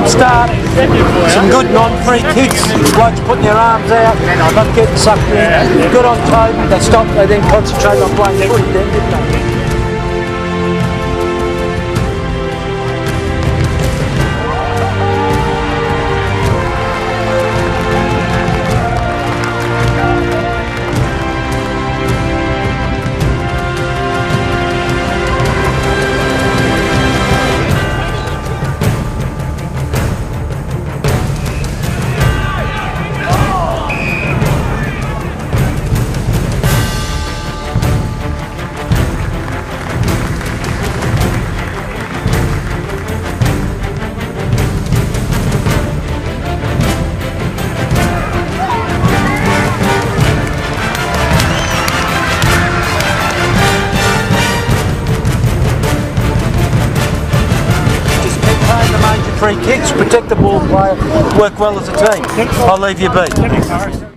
good start, some good non-free kicks, blokes putting their arms out, not getting sucked in. Good on Toby, they stopped, they then concentrated on playing footy then, didn't they? Free kicks, protect the ball player, work well as a team. I'll leave you be.